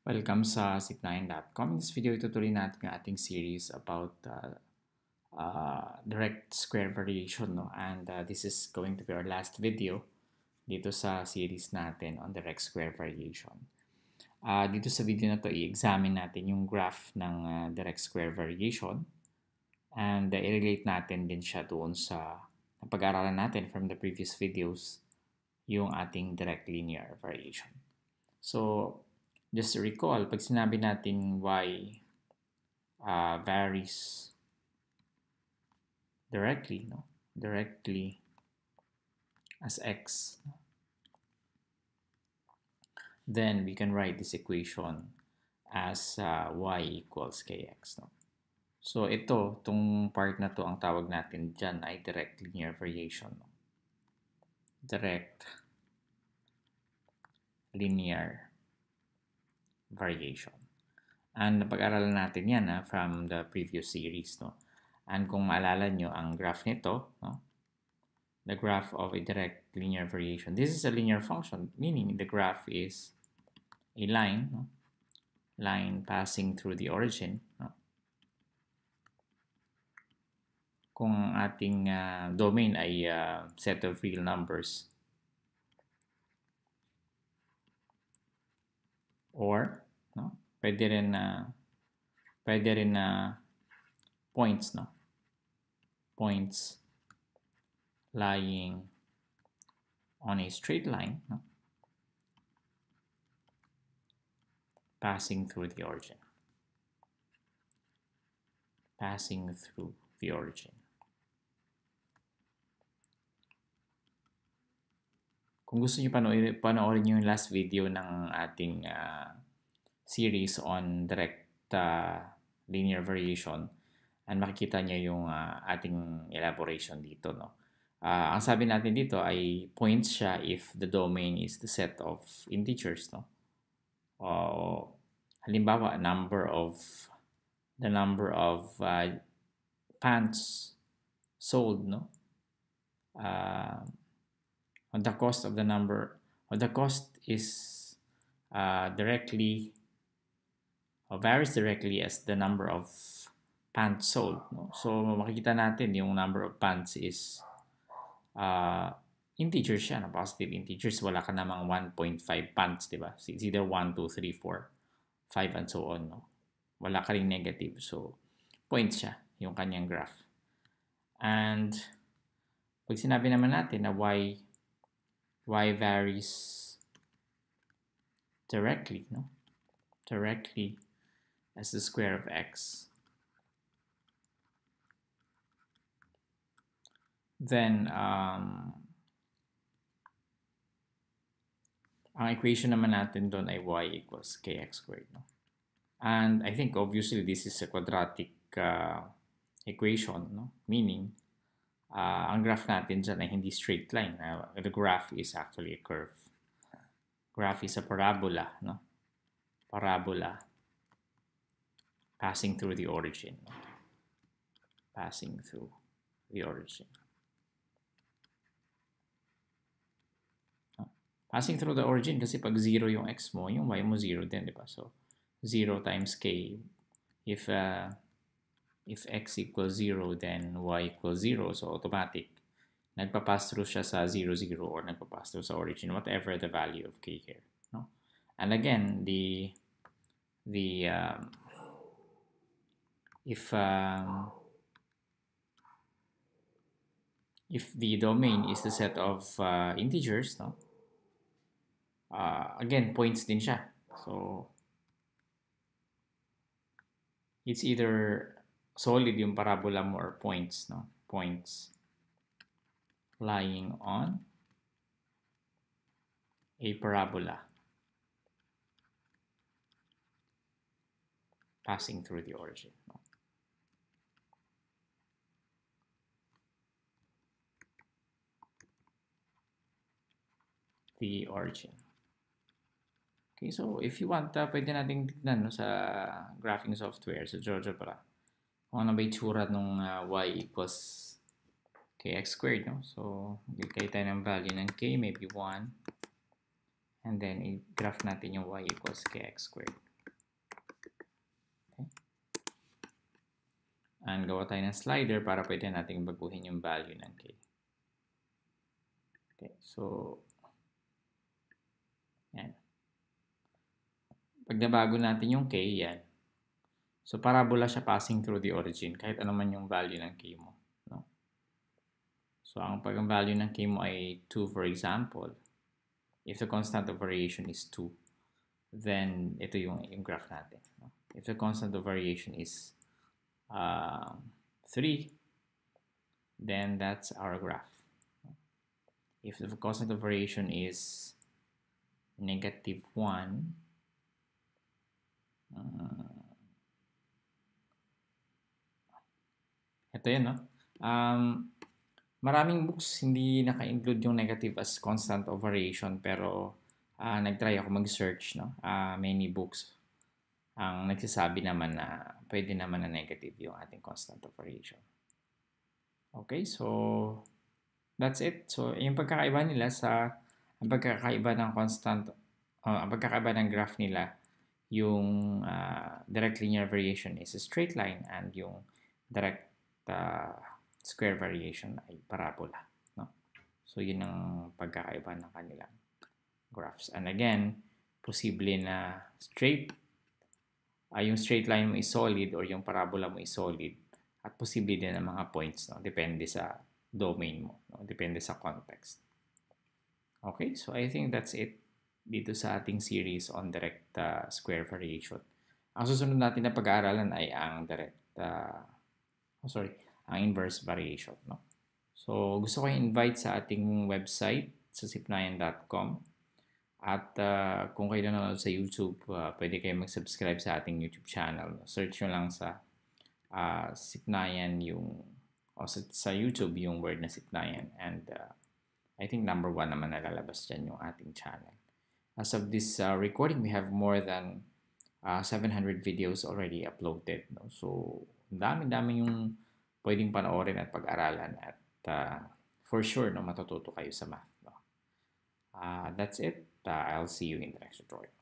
Welcome sa zip9.com. In this video, itutuloy natin yung ating series about uh, uh, direct square variation. No? And uh, this is going to be our last video dito sa series natin on direct square variation. Uh, dito sa video na to, i-examine natin yung graph ng uh, direct square variation and uh, i-relate natin din siya doon sa napag-aralan natin from the previous videos yung ating direct linear variation. So, just recall, pag sinabi natin y uh, varies directly, no? Directly as x, then we can write this equation as uh, y equals kx, no? So, ito, tong part na to, ang tawag natin dyan ay direct linear variation. No? Direct linear variation. And napag-aralan natin yan ha, from the previous series. No? And kung maalala nyo, ang graph nito, no? the graph of a direct linear variation. This is a linear function, meaning the graph is a line, no? line passing through the origin. No? Kung ating uh, domain ay uh, set of real numbers, or no? Pwede rin na pwede rin na points no? Points lying on a straight line no? passing through the origin. Passing through the origin. Kung gusto niyo panoorin, panoorin yung last video ng ating uh, series on direct uh, linear variation and makikita niyo yung uh, ating elaboration dito. No? Uh, ang sabi natin dito ay points siya if the domain is the set of integers. No? Uh, halimbawa, number of the number of uh, pants sold. No? Uh, the cost of the number or the cost is uh, directly varies directly as the number of pants sold. No? So makikita natin yung number of pants is uh, integers siya, na positive integers. Wala ka namang 1.5 pants, di ba? It's either 1, 2, 3, 4, 5, and so on. No? Wala ka ring negative. So, points siya, yung kanyang graph. And, pag sinabi naman natin na y y varies directly, no? Directly as the square of x. Then, um, ang equation naman natin doon ay y equals kx squared, no? And I think obviously this is a quadratic uh, equation, no? Meaning, uh, ang graph natin dyan ay hindi straight line. Uh, the graph is actually a curve. Graph is a parabola, no? Parabola passing through the origin. Passing through the origin. Passing through the origin kasi pag 0 yung x mo, yung y mo 0 din, di ba? So, 0 times k. If uh, if x equals 0, then y equals 0. So, automatic. Nagpa-pass through siya sa 0, 0 or nagpa-pass through sa origin, whatever the value of k here. No? And again, the the um, if um, if the domain is the set of uh, integers, no? Uh, again, points din siya. So, it's either solid yung parabola mo or points, no? Points lying on a parabola passing through the origin. No? the origin. Okay, so if you want, uh, pwede nating tignan no, sa graphing software, sa GeoGebra. Kung ano ba itsura nung uh, y equals kx squared, no? So, magkikay tayo ng value ng k, maybe 1. And then, i-graph natin yung y equals kx squared. Okay. And gawa tayo ng slider para pwede nating baguhin yung value ng k. Okay, so Pag nabago natin yung k, yan. So, parabola siya passing through the origin, kahit ano man yung value ng k mo. No? So, ang pag ang value ng k mo ay 2, for example, if the constant of variation is 2, then ito yung, yung graph natin. No? If the constant of variation is uh, 3, then that's our graph. If the constant of variation is negative 1, uh, ito yun, no? Um, maraming books hindi naka-include yung negative as constant of variation pero uh, nag-try ako mag-search, no? Uh, many books ang nagsasabi naman na pwede naman na negative yung ating constant of variation. Okay, so that's it. So, yung pagkakaiba nila sa ang pagkakaiba ng constant uh, ang pagkakaiba ng graph nila yung uh, direct linear variation is a straight line and yung direct uh, square variation ay parabola. No? So, yun ang pagkakaiba ng kanilang graphs. And again, posible na straight uh, yung straight line mo is solid or yung parabola mo is solid at posible din ang mga points no depende sa domain mo no depende sa context okay so i think that's it dito sa ating series on direct uh, square variation ang susunod natin na pag-aaralan ay ang direct uh, oh, sorry ang inverse variation no so gusto ko i-invite sa ating website sa sipnayan.com at uh, kung kayo nanonood sa YouTube, uh, pwede kayo mag-subscribe sa ating YouTube channel. Search nyo lang sa uh, Sipnayan yung, o sa, sa YouTube yung word na Sipnayan. And uh, I think number one naman nalalabas dyan yung ating channel. As of this uh, recording, we have more than uh, 700 videos already uploaded. No? So, dami-dami yung pwedeng panoorin at pag-aralan. At uh, for sure, no, matututo kayo sa math. No? Uh, that's it. Uh, I'll see you in the next tutorial.